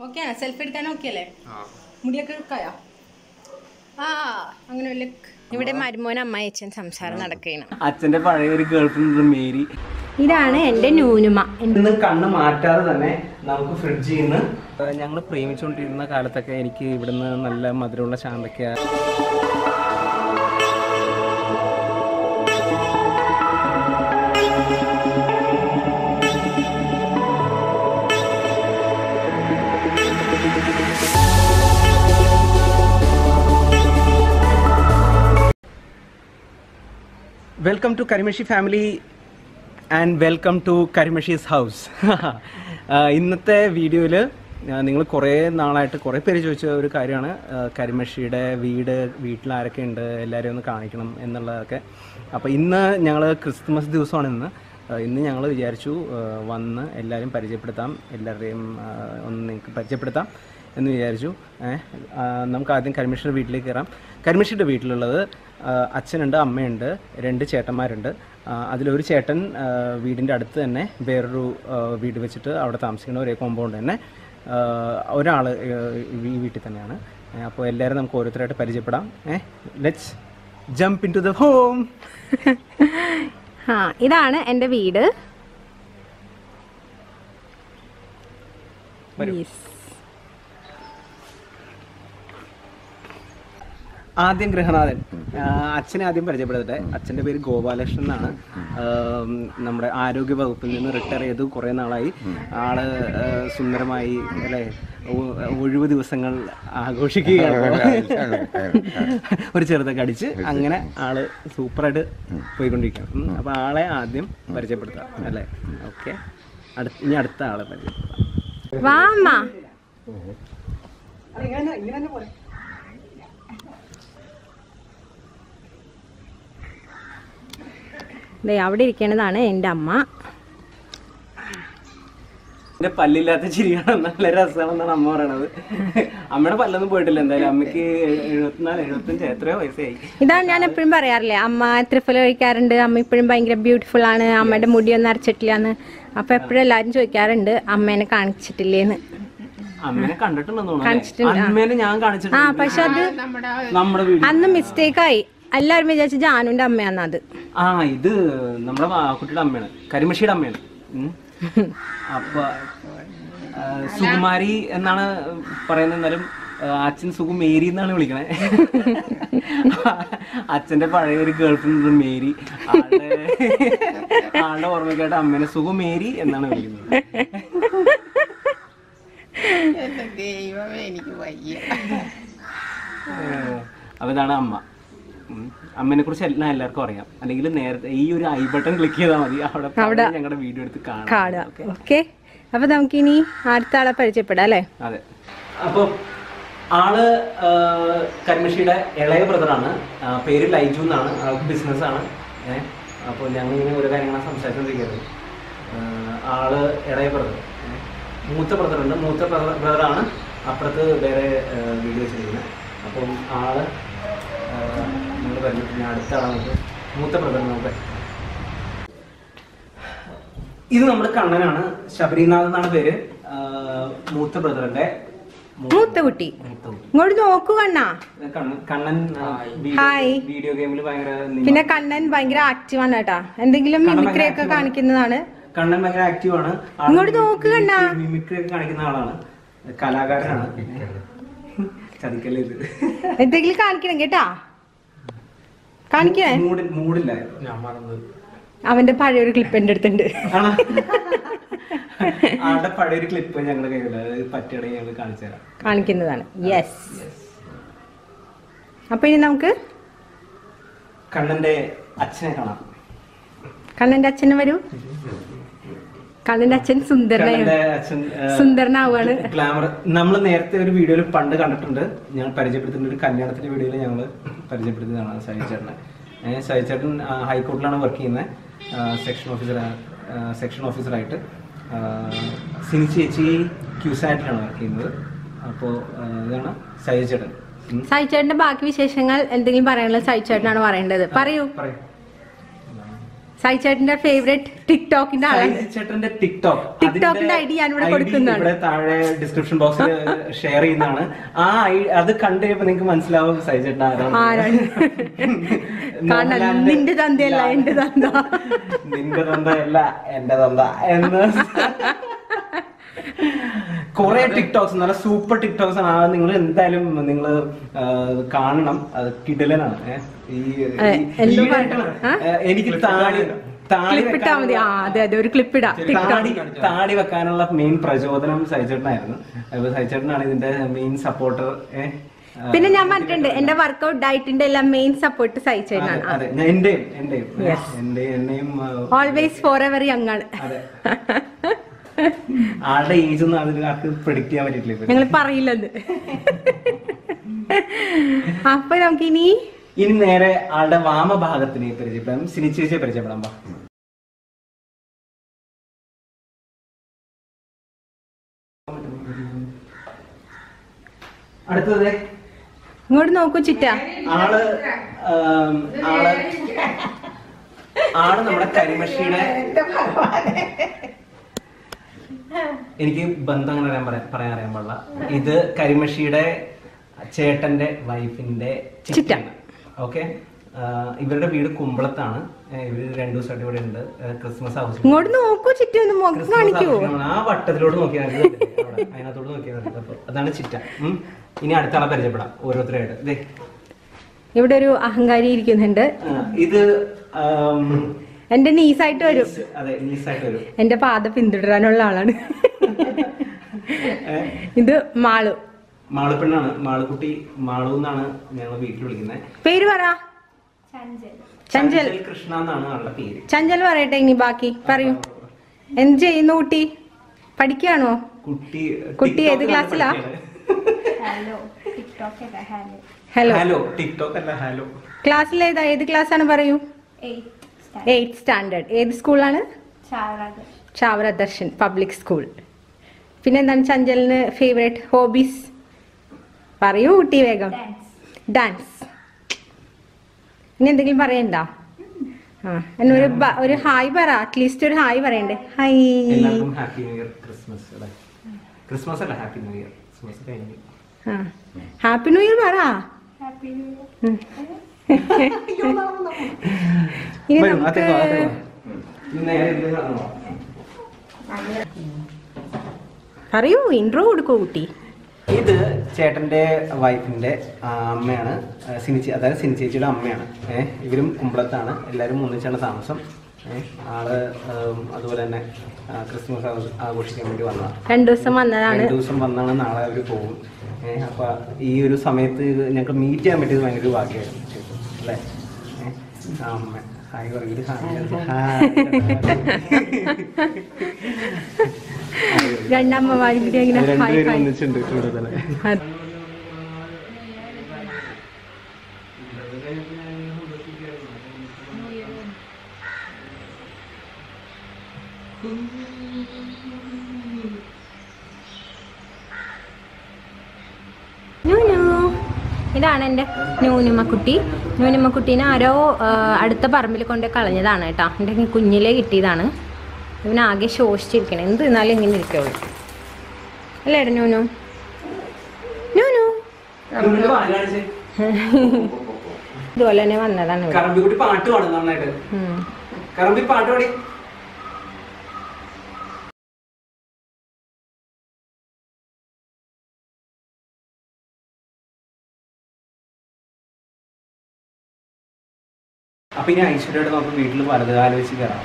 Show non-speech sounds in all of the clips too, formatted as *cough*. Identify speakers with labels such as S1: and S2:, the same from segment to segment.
S1: Okay selfie എടുക്കാൻ okay അല്ലേ? മുടിയൊക്കെ എടുക്കായോ ആ അങ്ങനെ വലിയ ഇവിടെ മരുമോൻ അമ്മായിച്ചൻ സംസാരം നടക്കുകയാണ്.
S2: അച്ഛന്റെ പഴയ ഒരു ഗേൾ ഫ്രണ്ട് മേരി.
S1: ഇതാണ് എന്റെ ന്യൂനുമ.
S2: ഇന്ന് കണ്ണ് മാറ്റാതെ തന്നെ നമുക്ക് ഫ്രിഡ്ജിൽ നിന്ന് ഞങ്ങൾ പ്രേമിച്ചുകൊണ്ടിരുന്ന കാലത്തൊക്കെ എനിക്ക് ഇവിടുന്ന് നല്ല മധുരമുള്ള ചാമ്പയ്ക്ക welcome to Karimashi family and welcome to Karimashi's house ഇന്നത്തെ വീഡിയോയിൽ നിങ്ങൾ കുറേ നാളായിട്ട് കുറേ പേര് ചോദിച്ച ഒരു കാര്യമാണ്. കരിമഷിയുടെ വീട് വീട്ടിൽ ആരൊക്കെ ഉണ്ട് എല്ലാവരെയും ഒന്ന് കാണിക്കണം എന്നുള്ളതൊക്കെ. അപ്പോൾ ഇന്ന് ഞങ്ങൾ ക്രിസ്മസ് ദിവസമാണ് ഇന്ന്. ഇന്ന് ഞങ്ങൾ വിചാരിച്ചു വന്ന് എല്ലാവരും പരിചയപ്പെടുത്താം എല്ലാവരുടെയും ഒന്ന് നിങ്ങൾക്ക് പരിചയപ്പെടുത്താം എന്ന് വിചാരിച്ചു. നമുക്ക് ആദ്യം കരിമഷിയുടെ വീട്ടിലേക്ക് കയറാം. കരിമിഷിയുടെ വീട്ടിലുള്ളത് അച്ഛനുണ്ട് അമ്മയുണ്ട് രണ്ട് ചേട്ടന്മാരുണ്ട്. അതിലൊരു ചേട്ടൻ വീടിന്റെ അടുത്ത് തന്നെ വേറൊരു വീട് വെച്ചിട്ട് അവിടെ താമസിക്കുന്ന ഒരേ കോമ്പൗണ്ട് തന്നെ ഒരാൾ ഈ വീട്ടിൽ തന്നെയാണ്. അപ്പോൾ എല്ലാവരും നമുക്ക് ഓരോരുത്തരായിട്ട് പരിചയപ്പെടാം. ഏഹ് let's jump into the home
S1: ആ ഇതാണ് എന്റെ വീട്. Yes.
S2: ആദ്യം ഗൃഹനാഥൻ. അച്ഛനെ ആദ്യം പരിചയപ്പെടുത്തട്ടെ. അച്ഛന്റെ പേര് ഗോപാലകൃഷ്ണൻ എന്നാണ്. നമ്മുടെ ആരോഗ്യ വകുപ്പിൽ നിന്ന് റിട്ടയർ ചെയ്തു കുറേ നാളായി. ആൾ സുന്ദരമായി അല്ലേ ഒഴിവ് ദിവസങ്ങൾ ആഘോഷിക്കുകയാണ്. ഒരു ചെറുതൊക്കെ അടിച്ച് അങ്ങനെ ആൾ സൂപ്പറായിട്ട് പോയിക്കൊണ്ടിരിക്കുകയാണ്. അപ്പോൾ അപ്പൊ ആളെ ആദ്യം പരിചയപ്പെടുത്താം അല്ലേ? ഓക്കെ. അടുത്ത ഇനി അടുത്ത ആളെ പരിചയപ്പെടുത്താം.
S1: വാ അമ്മ. ദേ അവിടെ ഇരിക്കേണ്ടതാണ് എന്റെ അമ്മ.
S2: എന്റെ പല്ലില്ലാത്ത ചിരിയാണ്. നല്ല രസമാണെന്നാണ് അമ്മ പറയണത്. അമ്മയുടെ പല്ലൊന്നും പോയിട്ടില്ല എന്തായാലും. അമ്മയ്ക്ക് എഴുപത്തിനാല് എഴുപത്തഞ്ച് എത്രയോ വയസ്സായി.
S1: ഇതാണ് ഞാൻ എപ്പോഴും പറയാറില്ലേ അമ്മ ത്രിഫല കഴിക്കാറുണ്ട് അമ്മ ഇപ്പോഴും ഭയങ്കര ബ്യൂട്ടിഫുൾ ആണ് അമ്മയുടെ മുടിയൊന്നും അരച്ചിട്ടില്ലാന്ന്. അപ്പൊ എപ്പോഴും എല്ലാരും ചോദിക്കാറുണ്ട് അമ്മേനെ കാണിച്ചിട്ടില്ലേന്ന്.
S2: അമ്മേനെ കണ്ടിട്ടുണ്ടെന്ന് തോന്നുന്നു അമ്മേനെ ഞാൻ
S1: ആ
S2: കാണിച്ചിട്ടുണ്ട്
S1: പക്ഷെ അത്
S2: നമ്മുടെ
S1: അന്ന് മിസ്റ്റേക്ക് ആയി. എല്ലാവരും വിചാരിച്ച ജാനുവിന്റെ അമ്മയാന്ന് അത്.
S2: ആ ഇത് നമ്മുടെ കുട്ടിയുടെ അമ്മയാണ്. കരിമഷിയുടെ അമ്മയാണ്. അപ്പൊ സുകുമാരി എന്നാണ് പറയുന്നത്. എന്നാലും സുഖം മേരി എന്നാണ് വിളിക്കണേ. അച്ഛന്റെ പഴയ ഒരു ഗേൾ ഫ്രണ്ട് മേരി. ആളുടെ ഓർമ്മയ്ക്കായിട്ട് അമ്മേനെ സുകുമേരി എന്നാണ് വിളിക്കുന്നത്. ഏഹ്, അപ്പൊ ഇതാണ് അമ്മ. അമ്മേനെ കുറിച്ച് എല്ലാം എല്ലാവർക്കും അറിയാം. അല്ലെങ്കിൽ നേരത്തെ ഈ ഒരു ഐ ബട്ടൺ ക്ലിക്ക് ചെയ്താൽ മതി. അവിടെ ഞങ്ങളുടെ വീഡിയോ എടുത്ത് കാണാം.
S1: ഓക്കെ. അപ്പൊ നമുക്ക് ഇനി അടുത്ത ആളെ പരിചയപ്പെടാം അല്ലേ?
S2: അതെ. അപ്പൊ ആൾ കരിമഷിയുടെ ഇളയ ബ്രദറാണ് പേര് ലൈജു എന്നാണ്. ആൾക്ക് ബിസിനസ് ആണ്. ഏഹ് അപ്പോൾ ഞങ്ങൾ ഇങ്ങനെ ഓരോ കാര്യങ്ങളാണ് സംസാരിച്ചുകൊണ്ടിരിക്കുന്നത് ആഹ്, ആൾ ഇളയ ബ്രദർ മൂത്ത ബ്രദറുണ്ട് മൂത്ത ബ്രദറാണ് അപ്പുറത്ത് വേറെ വീഡിയോ വെച്ചിരിക്കുന്നത്. അപ്പം ആൾ നമ്മൾ പറഞ്ഞു പിന്നെ അടുത്ത ആളാണ് മൂത്ത ബ്രദർ നമുക്ക് ഇത് നമ്മുടെ കണ്ണനാണ് ശബരിനാഥ് എന്നാണ് പേര്. മൂത്ത ബ്രദറിന്റെ
S1: മൂത്ത കുട്ടി. ഇങ്ങോട്ട് നോക്കൂ കണ്ണാ.
S2: കണ്ണൻ
S1: ഹായ്.
S2: വീഡിയോ ഗെയിമിൽ ഭയങ്കര
S1: പിന്നെ കണ്ണൻ ഭയങ്കര ആക്റ്റീവ് ആണ് കേട്ടാ. എന്തെങ്കിലും മിമിക്രി ഒക്കെ കാണിക്കുന്നതാണ്.
S2: കണ്ണൻ ഭയങ്കര ആക്റ്റീവ് ആണ്.
S1: ഇങ്ങോട്ട് നോക്ക് കണ്ണാ.
S2: മിമിക്രി ഒക്കെ കാണിക്കുന്ന ആളാണ്. കലാകാരനാണ്. ചതിക്കല്ലേ ഇത്?
S1: എന്തെങ്കിലും കാണിക്കണം കേട്ടാ. കാണിക്കണേ
S2: ഞാൻ മറന്നു.
S1: അവന്റെ പഴയ ഒരു ക്ലിപ്പ് എന്റെ അടുത്തുണ്ട്.
S2: ആണോ? *laughs* പഴയ ഒരു ക്ലിപ്പ് ഞങ്ങളുടെ കയ്യിൽ അത് പറ്റുകയാണെങ്കിൽ ഞങ്ങൾ കാണിച്ചു തരാം.
S1: കാണിക്കുന്നതാണ്. യെസ് അപ്പൊ ഇനി നമുക്ക്
S2: കണ്ണന്റെ അച്ഛനെ കാണാം.
S1: കണ്ണന്റെ അച്ഛനെ വരൂ. കണ്ണന്റെ അച്ഛൻ
S2: അച്ഛൻ
S1: സുന്ദരനാവാണ്.
S2: ഗ്ലാമർ നമ്മൾ നേരത്തെ ഒരു വീഡിയോയിൽ പണ്ട് കണ്ടിട്ടുണ്ട്. ഞങ്ങൾ പരിചയപ്പെടുത്തുന്ന ഒരു കല്യാണത്തിന്റെ വീഡിയോയിൽ ഞങ്ങൾ പരിചയപ്പെടുത്തിയതാണ് സഹി ചേട്ടനെ സഹി ചേട്ടൻ ഹൈക്കോർട്ടിലാണ് വർക്ക് ചെയ്യുന്നത് സെക്ഷൻ ഓഫീസർ സെക്ഷൻ ഓഫീസറായിട്ട് സിനി ചേച്ചി ക്യൂസായിട്ടാണ് വർക്ക് ചെയ്യുന്നത്. അപ്പോൾ ഇതാണ് സഹി ചേട്ടൻ സായി
S1: ചേട്ടന്റെ ബാക്കി വിശേഷങ്ങൾ എന്തെങ്കിലും പറയാനുള്ള സായി ചേട്ടനാണ് പറയേണ്ടത് പറയൂ.
S2: പറയൂ
S1: സായിച്ചേട്ടന്റെ ഫേവറേറ്റ് ടിക്ടോക്കിന്റെ
S2: ചേട്ടന്റെ ടിക്ടോക്ക്.
S1: ടിക്ടോക്കിന്റെ ഐ ഞാനിവിടെ ഞാൻ
S2: ഇവിടെ താഴെ ഡിസ്ക്രിപ്ഷൻ ബോക്സിൽ ഷെയർ ചെയ്യുന്നതാണ്. ആ ഐ- അത് കണ്ടു കഴിയുമ്പോൾ നിങ്ങൾക്ക് മനസ്സിലാവും സായി ആരാണ്.
S1: ആരാണ്? കാരണം നിന്റെ തന്തയല്ല എന്റെ തന്ത.
S2: നിന്റെ തന്തയല്ല എന്റെ തന്ത എന്ന്. *laughs* കുറെ ടിക്ടോക്സ് നല്ല സൂപ്പർ ടിക്ടോക്സ് ആണ്. അത് നിങ്ങൾ എന്തായാലും നിങ്ങൾ കാണണം. അത് കിടലനാണ്. ഈ എനിക്ക് താഴെ താടി
S1: ക്ലിപ്പ് ഇട്ടാ മതി. ആ അതെ അതെ ഒരു ക്ലിപ്പ് ഇടാം.
S2: താടി താടി വെക്കാനുള്ള മെയിൻ പ്രചോദനം സഹിച്ചേട്ടനായിരുന്നു അപ്പൊ സഹിച്ചേട്ടനാണ് ഇതിന്റെ മെയിൻ സപ്പോർട്ടർ
S1: പിന്നെ ഞാൻ പറഞ്ഞിട്ടുണ്ട് എന്റെ വർക്ക്ഔട്ട് ഡയറ്റിന്റെ എല്ലാം മെയിൻ സപ്പോർട്ട്
S2: സഹിച്ചേട്ടനാണ്
S1: ഓൾവേസ് ഫോർ എവർ യങ് ആണ്.
S2: അതെ. *laughs* ആളുടെ ഏജ് ഒന്നും അതിന് ആർക്ക് പ്രിഡിക്ട് ചെയ്യാൻ പറ്റിയിട്ടില്ല.
S1: ഞങ്ങൾ പറയില്ലെന്ന് അപ്പൊ നമുക്ക് ഇനി
S2: ഇനി നേരെ ആളുടെ വാമഭാഗത്തിനെ പരിചയപ്പെടാം സിനിച്ചേച്ചിയെ പരിചയപ്പെടാം വാ. അടുത്തത്
S1: ഇങ്ങോട്ട് നോക്കൂ ചിറ്റ
S2: ആൾ ആൾ ആൾ നമ്മുടെ കരിമഷിയുടെ എനിക്ക് ബന്ധം അങ്ങനെ അറിയാൻ പറയാൻ പറയാൻ അറിയാൻ പാടില്ല. ഇത് കരിമഷിയുടെ ചേട്ടന്റെ വൈഫിന്റെ
S1: ചിറ്റ.
S2: ഓക്കെ. ഇവരുടെ വീട് കുമ്പളത്താണ്. ഇവർ രണ്ടു ദിവസമായിട്ട് ഇവിടെ ഉണ്ട്. ക്രിസ്മസ് ഹൗസ്
S1: ഇങ്ങോട്ട് നോക്കൂ ചിറ്റ
S2: ആ വട്ടത്തിലോട്ട് നോക്കിയാൽ. അതിനകത്തോട്ട് നോക്കിയാൽ. അപ്പൊ അതാണ് ചിറ്റ. ഇനി അടുത്ത ആളെ പരിചയപ്പെടാം. ഓരോരുത്തരായിട്ട്.
S1: ഇവിടെ ഒരു അഹങ്കാരി ഇരിക്കുന്നുണ്ട്.
S2: ഇത്
S1: എന്റെ നീസായിട്ട് വരും.
S2: അതെ നീസായിട്ട് വരും.
S1: എന്റെ പാത പിന്തുടരാനുള്ള ആളാണ്. ഇത് മാളു.
S2: പെണ്ണാണ്. മാളുക്കുട്ടി മാളു എന്നാണ് ഞങ്ങൾ വീട്ടിൽ വിളിക്കുന്നത്.
S1: പേര് പറ. ചഞ്ചൽ.
S2: കൃഷ്ണ എന്നാണ് ആളുടെ പേര്.
S1: ചഞ്ചൽ പറയട്ടെ ഇനി ബാക്കി പറയൂ. എന്ത് ചെയ്യുന്നു കുട്ടി? പഠിക്കുകയാണോ
S2: കുട്ടി
S1: കുട്ടി ഏത് ക്ലാസ്സിലാ? Hello
S2: hello. ടിക്ടോക്ക് അല്ല ഹലോ.
S1: ക്ലാസ്സിലേതാ ഏത്? ക്ലാസ് ആണ് പറയൂ? എയ്ത്ത് സ്റ്റാൻഡേർഡ് ഏത് സ്കൂളാണ് ചാവറ ദർശൻ. പബ്ലിക് സ്കൂൾ പിന്നെ എന്താണ് ചഞ്ചലിന് ഫേവറേറ്റ് ഹോബീസ് പറയൂ കുട്ടി വേഗം. ഡാൻസ് ഇനി എന്തെങ്കിലും പറയണ്ട? ആ എന്നാ ഒരു ഹായ് പറ. അറ്റ്ലീസ്റ്റ് ഒരു ഹായ് പറയണ്ടേ. ഹായ്
S2: എല്ലാവർക്കും happy new year Christmas happy new year
S1: happy new പറ. *laughs* ഇനി നമുക്ക്. പറയൂ ഇൻട്രോ കൊടുക്കൂ കുട്ടി.
S2: ഇത് ചേട്ടന്റെ വൈഫിന്റെ അമ്മയാണ്. സിനിച്ചി അതായത് സിനിച്ചേച്ചിയുടെ അമ്മയാണ്. ഏഹ് ഇവരും കുമ്പളത്താണ്. എല്ലാരും ഒന്നിച്ചാണ് താമസം. ഏഹ് ആൾ അതുപോലെ തന്നെ ക്രിസ്മസ് ആഘോഷിക്കാൻ വേണ്ടി വന്നതാണ്.
S1: രണ്ടു ദിവസം വന്നതാണ്.
S2: രണ്ടു ദിവസം വന്നാണ് നാളെ അവർ പോകും. ഏഹ് അപ്പൊ ഈ ഒരു സമയത്ത് ഞങ്ങൾക്ക് മീറ്റ് ചെയ്യാൻ പറ്റിയത് ഭയങ്കര ഒരു ഭാഗ്യമായിരുന്നു. അല്ലേ? അമ്മ ഹായ് പറയൂര്
S1: രണ്ടമ്മമാരും കൂടി അങ്ങനെ
S2: ഒന്നിച്ചുണ്ട് തന്നെ
S1: അത് നൂനു ഇതാണ് എന്റെ ന്യൂനുമ്മക്കുട്ടി ന്യൂനുമ്മക്കുട്ടീനെ ആരോ അടുത്ത പറമ്പിൽ കൊണ്ട് കളഞ്ഞതാണ് കേട്ടോ. എന്റെ കുഞ്ഞിലേ കിട്ടിയതാണ്. ഇവനാകെ ശോഷിച്ചിരിക്കണം. എന്ത് തിന്നാലും ഇങ്ങനെ ഇരിക്കുള്ളൂ അല്ലേ ന്യൂനു? ന്യൂനു? ഇതുപോലെ തന്നെ വന്നതാണ്
S2: പാട്ട് പാടും നന്നായിട്ട്.
S1: ഉം.
S2: കറമ്പി പാട്ട് പാടി. അപ്പൊ ഇനി ഐശ്വര്യയോട് നമുക്ക് വീട്ടിൽ പലത് ആലോചിച്ച് കയറാം.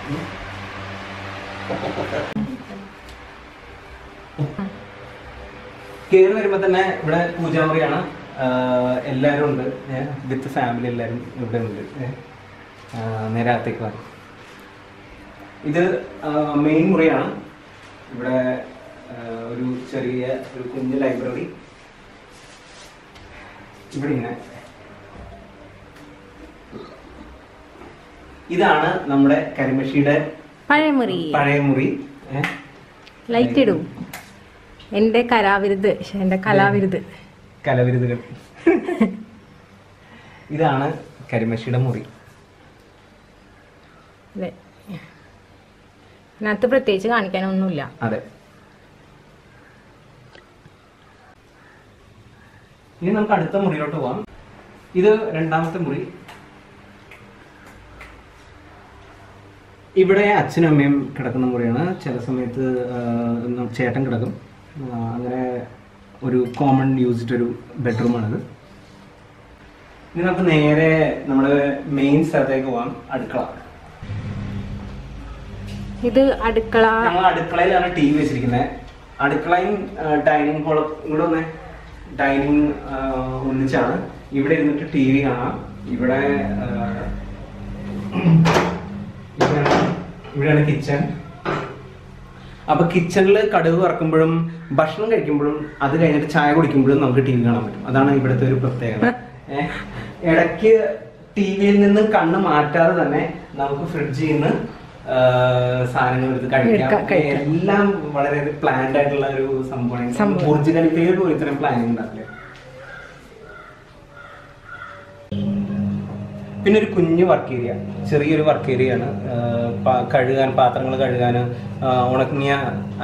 S2: കേറി വരുമ്പോ തന്നെ ഇവിടെ പൂജാമുറിയാണ്. എല്ലാവരും ഉണ്ട്. വിത്ത് ഫാമിലി എല്ലാവരും ഇവിടെ ഉണ്ട്. നേരത്തേക്ക് വരാം ഇത് മെയിൻ മുറിയാണ്. ഇവിടെ ഒരു ചെറിയ ഒരു കുഞ്ഞ് ലൈബ്രറി. ഇവിടെ ഇങ്ങനെ. ഇതാണ് നമ്മുടെ കരിമഷിയുടെ
S1: പഴയ മുറി
S2: പഴയ മുറി ഏഹ്.
S1: ലൈറ്റ് ഇടും. എന്റെ കലാവിരുത് എന്റെ കലാവിരുത്.
S2: കലവിരുതുകൾ ഇതാണ് കരിമഷിയുടെ മുറി.
S1: അതെ. ഇതിനകത്ത് പ്രത്യേകിച്ച് കാണിക്കാനൊന്നുമില്ല.
S2: അതെ. ഇനി നമുക്ക് അടുത്ത മുറിയിലോട്ട് പോവാം. ഇത് രണ്ടാമത്തെ മുറി. ഇവിടെ അച്ഛനും അമ്മയും കിടക്കുന്ന മുറിയാണ്. ചില സമയത്ത് ചേട്ടൻ കിടക്കും. അങ്ങനെ ഒരു കോമൺ യൂസ്ഡ് ഒരു ബെഡ്റൂമാണിത് ഇനി നമുക്ക് നേരെ നമ്മുടെ മെയിൻ സ്ഥലത്തേക്ക് പോവാം അടുക്കള.
S1: ഇത് അടുക്കള.
S2: ഞങ്ങൾ അടുക്കളയിലാണ് ടി വി വെച്ചിരിക്കുന്നത് അടുക്കളയും ഡൈനിങ് ഹോളും ഇവിടെ ഒന്ന് ഡൈനിങ് ഒന്നിച്ചാണ്. ഇവിടെ ഇരുന്നിട്ട് ടി വി കാണാം. ഇവിടെ ആ, ഇവിടെയാണ് ഇവിടെയാണ് കിച്ചൺ അപ്പൊ കിച്ചണിൽ കടുക് വറക്കുമ്പോഴും ഭക്ഷണം കഴിക്കുമ്പോഴും അത് കഴിഞ്ഞിട്ട് ചായ കുടിക്കുമ്പോഴും നമുക്ക് ടി വി കാണാൻ പറ്റും. അതാണ് ഇവിടുത്തെ ഒരു പ്രത്യേകത. ഇടയ്ക്ക് ടി വിയിൽ നിന്ന് കണ്ണ് മാറ്റാതെ തന്നെ നമുക്ക് ഫ്രിഡ്ജിൽ നിന്ന് സാധനങ്ങൾ എടുത്ത് കഴിക്കാം. എല്ലാം വളരെ പ്ലാൻഡ് ആയിട്ടുള്ള ഒരു സംഭവമാണ്.
S1: സംഭവം.
S2: ബുർജ് ഖലീഫയിൽ പോലും ഇത്രയും പ്ലാനിങ് ഉണ്ടാവില്ല പിന്നെ ഒരു കുഞ്ഞു വർക്ക് ഏരിയ ചെറിയൊരു വർക്ക് ഏരിയയാണ് കഴുകാൻ പാത്രങ്ങൾ കഴുകാൻ ഉണങ്ങിയ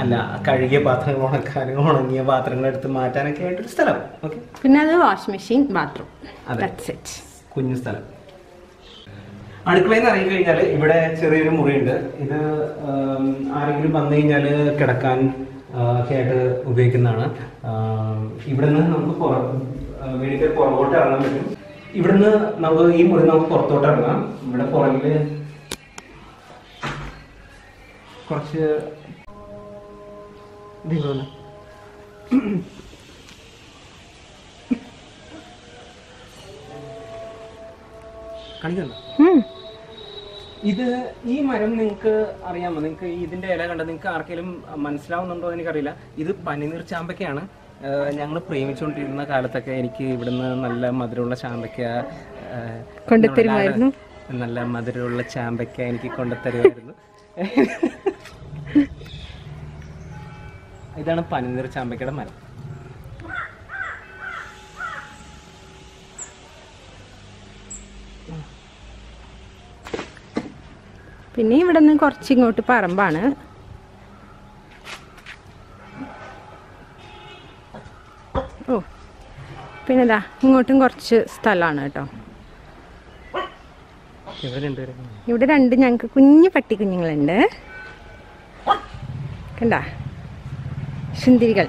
S2: അല്ല കഴുകിയ പാത്രങ്ങൾ ഉണക്കാൻ ഉണങ്ങിയ പാത്രങ്ങൾ എടുത്ത് മാറ്റാനൊക്കെ ആയിട്ടൊരു സ്ഥലം. ഓക്കെ
S1: പിന്നെ അത് വാഷ് മെഷീൻ ബാത്റൂം
S2: കുഞ്ഞു സ്ഥലം. അടുക്കള എന്ന് ഇറങ്ങി കഴിഞ്ഞാൽ ഇവിടെ ചെറിയൊരു മുറിയുണ്ട്. ഇത് ആരെങ്കിലും വന്നു കഴിഞ്ഞാൽ കിടക്കാൻ ഒക്കെ ആയിട്ട് ഉപയോഗിക്കുന്നതാണ്. ഇവിടെ നിന്ന് നമുക്ക് വീടിന്റെ പുറകോട്ട് ഇറങ്ങാൻ പറ്റും. ഇവിടുന്ന് നമുക്ക് ഈ മുറി നമുക്ക് പുറത്തോട്ട് ഇറങ്ങാം. ഇവിടെ പുറകിൽ കുറച്ച് ഇത്. കാണിക്കുന്നു ഈ മരം നിങ്ങൾക്ക് അറിയാമോ? നിങ്ങൾക്ക് ഇതിന്റെ ഇല കണ്ട? നിങ്ങൾക്ക് ആർക്കെങ്കിലും മനസ്സിലാവുന്നുണ്ടോ എന്ന് എനിക്കറിയില്ല. ഇത് പനിനീർ ചാമ്പയ്ക്കയാണ് ഞങ്ങൾ പ്രേമിച്ചുകൊണ്ടിരുന്ന കാലത്തൊക്കെ എനിക്ക് ഇവിടുന്ന് നല്ല മധുരമുള്ള ചാമ്പയ്ക്ക
S1: കൊണ്ടുത്തരുമായിരുന്നു?
S2: നല്ല മധുരമുള്ള ചാമ്പയ്ക്ക എനിക്ക് കൊണ്ടുത്തരുമായിരുന്നു. ഇതാണ് പനിനീർ ചാമ്പയ്ക്കയുടെ മരം.
S1: പിന്നെ ഇവിടെ നിന്ന് കുറച്ചിങ്ങോട്ട് പറമ്പാണ്. പിന്നെ ഇതാ ഇങ്ങോട്ടും കുറച്ച് സ്ഥലമാണ് കേട്ടോ.
S2: ഇവിടെ
S1: രണ്ട് ഞങ്ങൾക്ക് കുഞ്ഞു പട്ടി കുഞ്ഞുങ്ങളുണ്ട്. കണ്ട? സുന്ദരികൾ.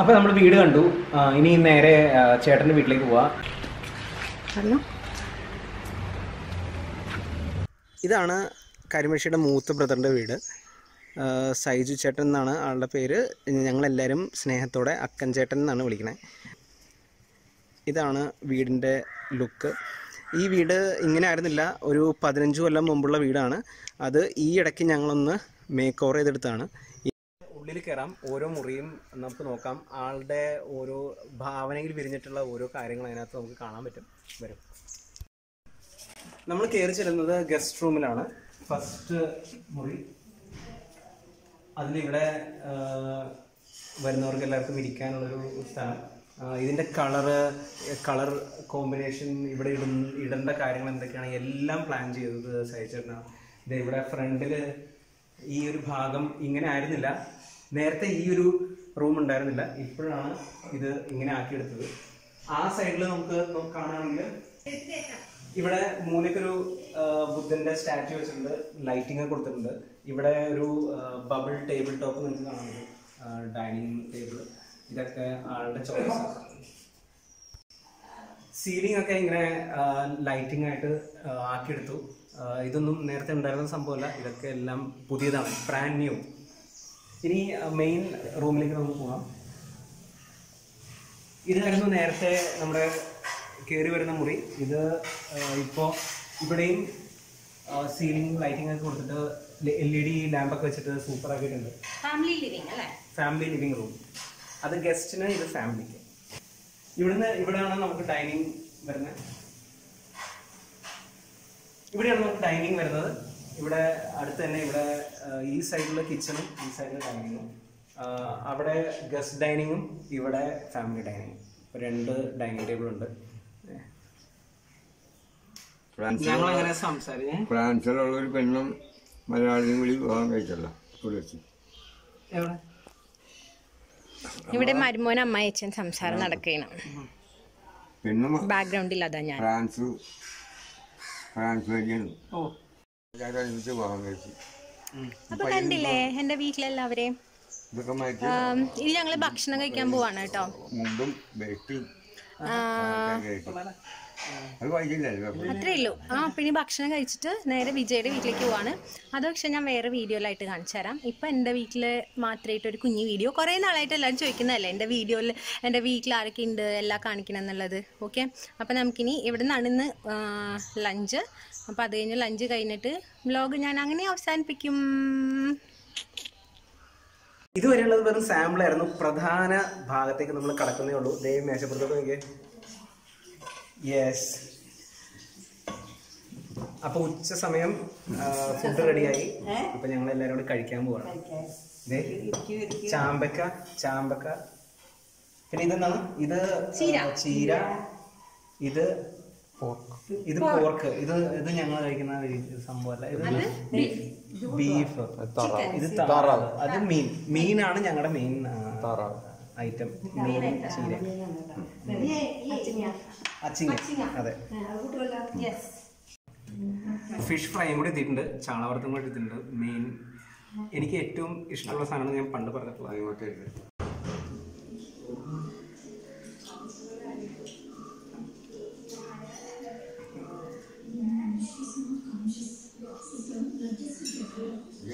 S2: അപ്പൊ നമ്മൾ വീട് കണ്ടു. ഇനി നേരെ ചേട്ടന്റെ വീട്ടിലേക്ക് പോവാ. ഇതാണ് കരിമഷിയുടെ മൂത്ത ബ്രദറിന്റെ വീട്. സൈജു ചേട്ടൻ എന്നാണ് ആളുടെ പേര്. ഞങ്ങളെല്ലാവരും സ്നേഹത്തോടെ അക്കൻ ചേട്ടൻ എന്നാണ് വിളിക്കുന്നത് ഇതാണ് വീടിന്റെ ലുക്ക്. ഈ വീട് ഇങ്ങനെ ആയിരുന്നില്ല. ഒരു പതിനഞ്ച് കൊല്ലം മുമ്പുള്ള വീടാണ്. അത് ഈ ഇടയ്ക്ക് ഞങ്ങളൊന്ന് മേക്ക് ഓവർ ചെയ്തെടുത്താണ് ഉള്ളിൽ കയറാം ഓരോ മുറിയും നമുക്ക് നോക്കാം. ആളുടെ ഓരോ ഭാവനയിൽ വിരിഞ്ഞിട്ടുള്ള ഓരോ കാര്യങ്ങൾ അതിനകത്ത് നമുക്ക് കാണാൻ പറ്റും. വരും. നമ്മൾ കയറി ചെല്ലുന്നത് ഗസ്റ്റ് റൂമിലാണ് ഫസ്റ്റ് മുറി. അതിലിവിടെ വരുന്നവർക്ക് എല്ലാവർക്കും ഇരിക്കാനുള്ളൊരു സ്ഥലം. ഇതിന്റെ കളറ് കളർ കോമ്പിനേഷൻ ഇവിടെ ഇടുന്ന ഇടേണ്ട കാര്യങ്ങൾ എന്തൊക്കെയാണ്? എല്ലാം പ്ലാൻ ചെയ്തത് സഹിച്ചേട്ടനാണ് ഇത് ഇവിടെ ഫ്രണ്ടിൽ ഈ ഒരു ഭാഗം ഇങ്ങനെ ആയിരുന്നില്ല. നേരത്തെ ഈ ഒരു റൂം ഉണ്ടായിരുന്നില്ല. ഇപ്പോഴാണ് ഇത് ഇങ്ങനെ ആക്കിയെടുത്തത്. ആ സൈഡിൽ നമുക്ക് കാണുകയാണെങ്കിൽ ഇവിടെ മൂലക്കൊരു ബുദ്ധന്റെ സ്റ്റാച്ചു വെച്ചിട്ടുണ്ട്. ലൈറ്റിംഗ് കൊടുത്തിട്ടുണ്ട്. ഇവിടെ ഒരു ബബിൾ ടേബിൾ ടോപ്പ് നിങ്ങൾക്ക് കാണുന്നു ഡൈനിങ് ടേബിൾ ഇതൊക്കെ ആളുടെ ചോയ്സ് സീലിംഗ് ഒക്കെ ഇങ്ങനെ ലൈറ്റിംഗ് ആയിട്ട് ആക്കിയെടുത്തു. ഇതൊന്നും നേരത്തെ ഉണ്ടായിരുന്ന സംഭവമല്ല. ഇതൊക്കെ എല്ലാം പുതിയതാണ്. ബ്രാൻഡ് ന്യൂ ഇനി മെയിൻ റൂമിലേക്ക് നമുക്ക് പോകാം. ഇതായിരുന്നു നേരത്തെ നമ്മുടെ കയറി വരുന്ന മുറി. ഇത് ഇപ്പോൾ ഇവിടെയും സീലിംഗ് ലൈറ്റിംഗ് ഒക്കെ കൊടുത്തിട്ട് എൽ ഇ ഡി ലാമ്പൊക്കെ വെച്ചിട്ട് സൂപ്പർ ആക്കിയിട്ടുണ്ട്.
S1: ഫാമിലി ലിവിംഗ് അല്ലേ?
S2: ഫാമിലി ലിവിംഗ് റൂം അത് ഗസ്റ്റിന് ഇത് ഫാമിലിക്ക് ഇവിടുന്ന് ഇവിടെയാണ് നമുക്ക് ഡൈനിങ് വരുന്നത്. ഇവിടെയാണ് നമുക്ക് ഡൈനിങ് വരുന്നത്. ഇവിടെ അടുത്ത് തന്നെ ഇവിടെ ഈ സൈഡിലുള്ള കിച്ചണും ഈ സൈഡിൽ ഡൈനിങ്ങും അവിടെ ഗസ്റ്റ് ഡൈനിങ്ങും ഇവിടെ ഫാമിലി ഡൈനിങ്ങും രണ്ട് ഡൈനിങ് ടേബിൾ ഉണ്ട്. ഞങ്ങൾ അങ്ങനെ സംസാരിക്കും
S3: ഫ്രാൻസിലുള്ള ഒരു പെണ്ണും മലയാളിയും കൂടി വിവാഹം കഴിച്ചല്ല ഇവിടെ വെച്ച്.
S1: ഇവിടെ മരുമോൻ അമ്മായിച്ചൻ സംസാരം നടക്കുകയാണ്.
S3: പെണ്ണും
S1: ബാക്ക്ഗ്രൗണ്ടിൽ അതാ ഞാൻ.
S3: ഫ്രാൻസ് ഫ്രാൻസ് വഴിയാണ്.
S2: ഓ.
S1: അപ്പൊ കണ്ടില്ലേ എന്റെ വീട്ടിലെല്ലാവരെയും? ഇനി ഞങ്ങൾ ഭക്ഷണം കഴിക്കാൻ പോവാണ് കേട്ടോ. അത്രേ ഉള്ളൂ. ആ പിന്നെ ഭക്ഷണം കഴിച്ചിട്ട് നേരെ വിജയുടെ വീട്ടിലേക്ക് പോവാണ്. അത് പക്ഷെ ഞാൻ വേറെ വീഡിയോയിലായിട്ട് കാണിച്ചു തരാം. ഇപ്പൊ എന്റെ വീട്ടിൽ മാത്രമായിട്ട് ഒരു കുഞ്ഞു വീഡിയോ. കുറെ നാളായിട്ട് എല്ലാവരും ചോദിക്കുന്നതല്ലേ എന്റെ വീഡിയോയിൽ എന്റെ വീട്ടിൽ ആരൊക്കെ ഉണ്ട് എല്ലാം കാണിക്കണം എന്നുള്ളത് ഓക്കെ? അപ്പൊ നമുക്കിനി ഇവിടെ നിന്നാണ് ഇന്ന് ലഞ്ച് അപ്പം അത് കഴിഞ്ഞ് ലഞ്ച് കഴിഞ്ഞിട്ട് വ്ലോഗ് ഞാൻ അങ്ങനെ അവസാനിപ്പിക്കും.
S2: ഇതുവരെയുള്ളത് വെറും സാമ്പിൾ ആയിരുന്നു. പ്രധാന ഭാഗത്തേക്ക് നമ്മൾ കടക്കുന്നേ ഉള്ളൂ. ദൈവം മേശപ്പുറത്തോട്ട് നോക്കിയേ. യെസ് അപ്പൊ ഉച്ച സമയം ഫുഡ് റെഡിയായി അപ്പൊ ഞങ്ങൾ എല്ലാവരും കൂടി കഴിക്കാൻ പോവാണ്. ചാമ്പക്ക ചാമ്പക്ക. പിന്നെ ഇതെന്താണ്? ഇത്.
S1: ചീര.
S2: ഇത് ഇത് പോർക്ക്. ഇത് ഇത് ഞങ്ങൾ കഴിക്കുന്ന സംഭവമല്ല. ഇത് ബീഫ്. ഇത് താറാവ് അത് മീൻ. മീനാണ് ഞങ്ങളുടെ മെയിൻ ഐറ്റം. മീൻ ചീര. അച്ചിങ്ങ. അതെ. ഫിഷ് ഫ്രൈയും കൂടി എത്തിയിട്ടുണ്ട്. ചാളവർത്തും കൂടി എത്തിയിട്ടുണ്ട്. മെയിൻ എനിക്ക് ഏറ്റവും ഇഷ്ടമുള്ള സാധനം ഞാൻ പണ്ട് പറഞ്ഞിട്ടുള്ളത്.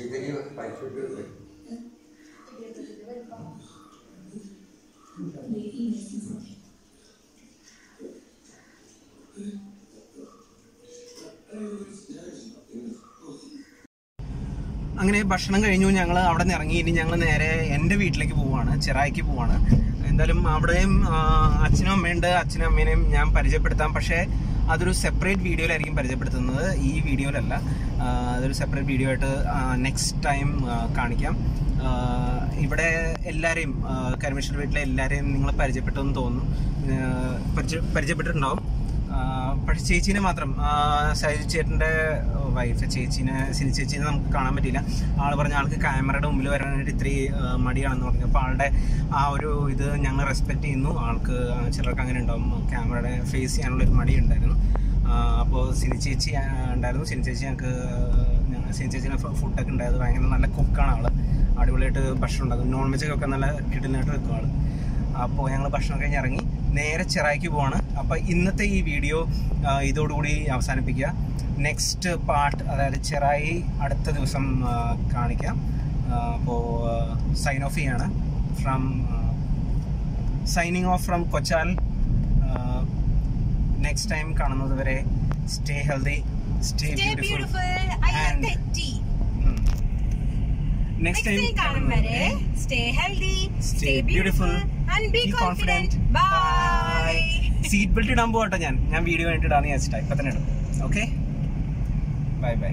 S3: ഇതിന് കൊടുത്ത്
S2: അങ്ങനെ ഭക്ഷണം കഴിഞ്ഞു ഞങ്ങൾ അവിടെ നിന്ന് ഇറങ്ങി. ഇനി ഞങ്ങൾ നേരെ എന്റെ വീട്ടിലേക്ക് പോവാണ് ചിറായിക്ക് പോവാണ്. എന്തായാലും അവിടെയും അച്ഛനും അമ്മയുണ്ട് അച്ഛനും അമ്മേനെയും ഞാൻ പരിചയപ്പെടുത്താം. പക്ഷേ അതൊരു സെപ്പറേറ്റ് വീഡിയോയിലായിരിക്കും പരിചയപ്പെടുത്തുന്നത്. ഈ വീഡിയോയിലല്ല അതൊരു സെപ്പറേറ്റ് വീഡിയോ ആയിട്ട് നെക്സ്റ്റ് ടൈം കാണിക്കാം. ഇവിടെ എല്ലാവരെയും കരിമേശ്വര വീട്ടിലെ എല്ലാവരെയും നിങ്ങൾ പരിചയപ്പെട്ടെന്ന് തോന്നുന്നു. പരിചയപ്പെട്ടിട്ടുണ്ടാവും. പക്ഷെ ചേച്ചീനെ മാത്രം സൈജു ചേട്ടന്റെ വൈഫ് ചേച്ചീനെ സിനി ചേച്ചീനെ നമുക്ക് കാണാൻ പറ്റിയില്ല. ആൾ പറഞ്ഞ ആൾക്ക് ക്യാമറയുടെ മുമ്പിൽ വരാനായിട്ട് ഇത്രയും മടിയാണെന്ന് പറഞ്ഞു. അപ്പോൾ ആളുടെ ആ ഒരു ഇത് ഞങ്ങൾ റെസ്പെക്റ്റ് ചെയ്യുന്നു. ആൾക്ക് ചിലർക്ക് അങ്ങനെ ഉണ്ടാവും. ക്യാമറയുടെ ഫേസ് ചെയ്യാനുള്ള ഒരു മടി ഉണ്ടായിരുന്നു. അപ്പോൾ സിനി ചേച്ചി ഉണ്ടായിരുന്നു. സിനി ചേച്ചി ഞങ്ങൾക്ക് ഞങ്ങൾ സിനി ചേച്ചിനെ ഫുഡൊക്കെ ഉണ്ടായത് ഭയങ്കര നല്ല കുക്കാണ് ആൾ. അടിപൊളിയായിട്ട് ഭക്ഷണം ഉണ്ടാക്കും. നോൺ വെജ് ഒക്കെ നല്ല കിട്ടുന്നതായിട്ട് വെക്കും ആൾ. അപ്പോൾ ഞങ്ങൾ ഭക്ഷണം കഴിഞ്ഞ് ഇറങ്ങി നേരെ ചിറായിക്ക് പോവാണ്. അപ്പോൾ ഇന്നത്തെ ഈ വീഡിയോ ഇതോടുകൂടി അവസാനിപ്പിക്കുക. നെക്സ്റ്റ് പാർട്ട് അതായത് ചിറായി അടുത്ത ദിവസം കാണിക്കാം. അപ്പോൾ സൈൻ ഓഫ് ചെയ്യാണ്. ഫ്രം സൈനിങ് ഓഫ് ഫ്രം കൊച്ചാൽ നെക്സ്റ്റ് ടൈം കാണുന്നത് വരെ stay healthy stay beautiful next time
S1: കാണും വരെ stay healthy
S2: stay beautiful
S1: and be confident bye
S2: seat belt ഇടാൻ പോകട്ടെ ഞാൻ. ഞാൻ വീഡിയോ വേണ്ടിട്ട് ഇടാന്ന് വിചാരിച്ചിട്ടാ. ഇപ്പൊ തന്നെ ഇടും. Okay bye bye